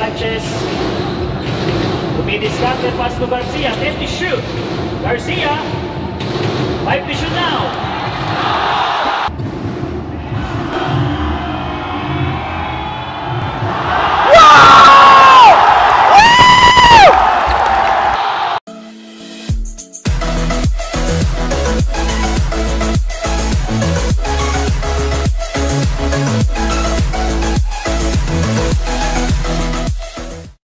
Sanchez. Dumidiscarte pass to Garcia. 10 to shoot. Garcia. 5 to shoot now.